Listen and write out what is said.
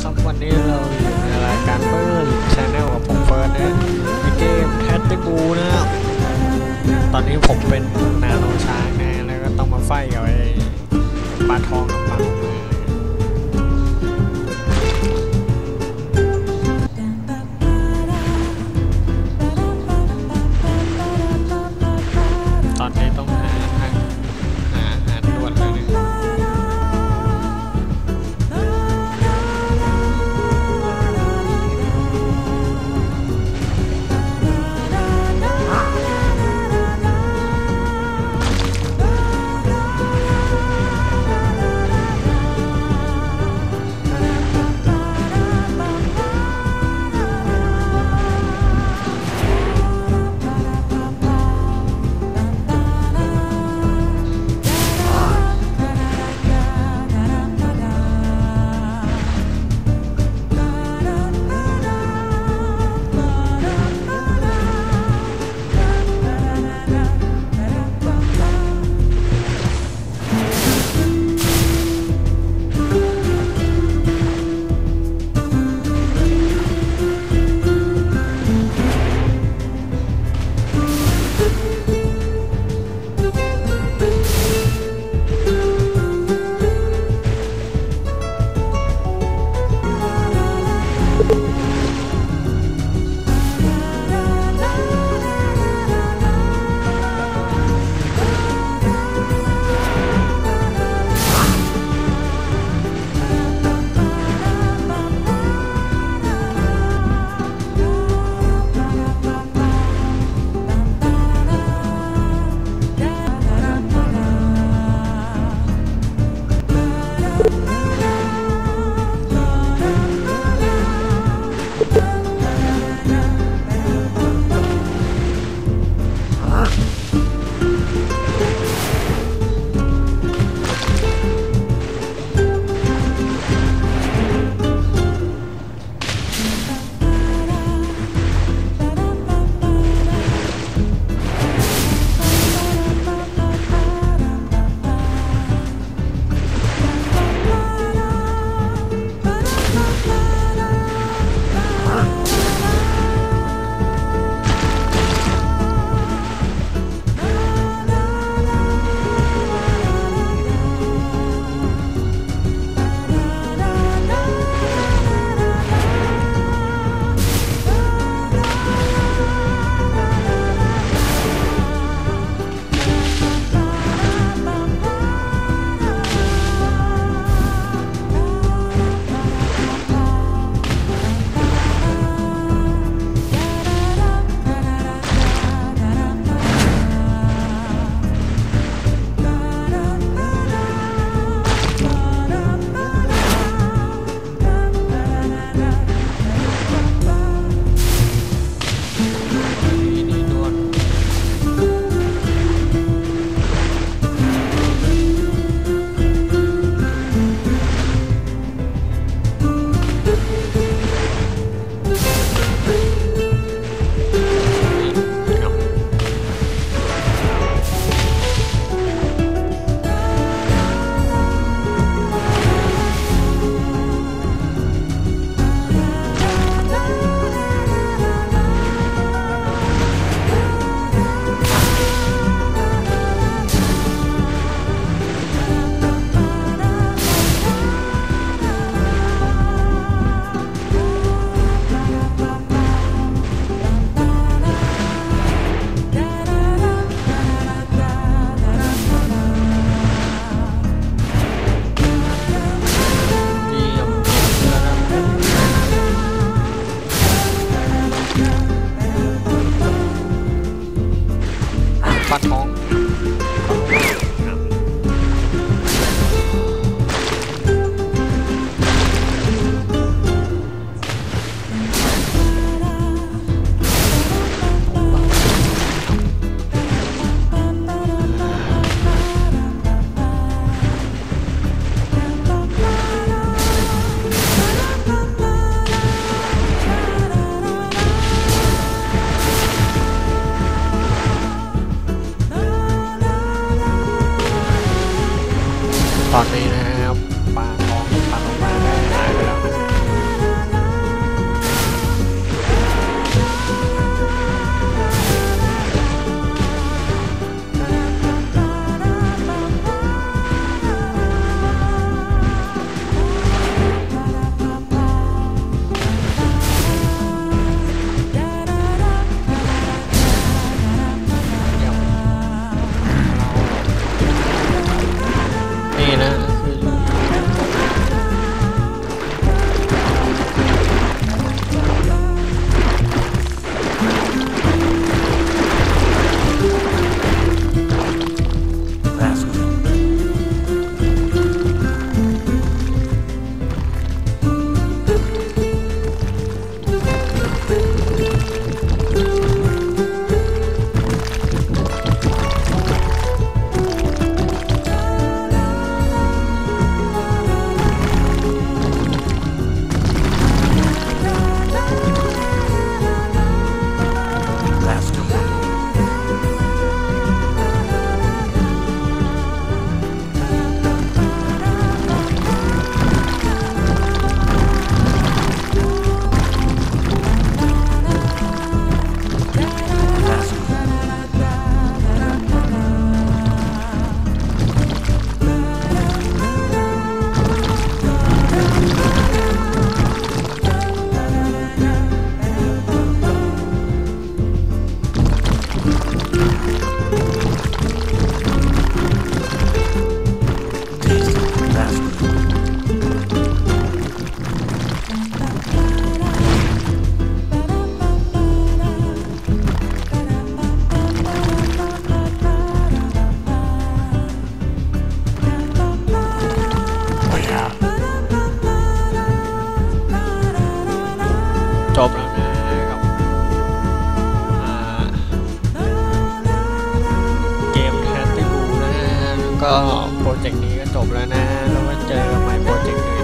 นะครับ วันนี้เราอยู่ในรายการเฟิร์นชาแนลกับผมเฟิร์นนะในเกมแคทติกูนะครับตอนนี้ผมเป็นนาโนช้างนะ แล้วก็ต้องมาไฟกับไอ้็โปรเจกต์นี้ก็จบแล้วนะ แล้วก็เจอกันใหม่โปรเจกต์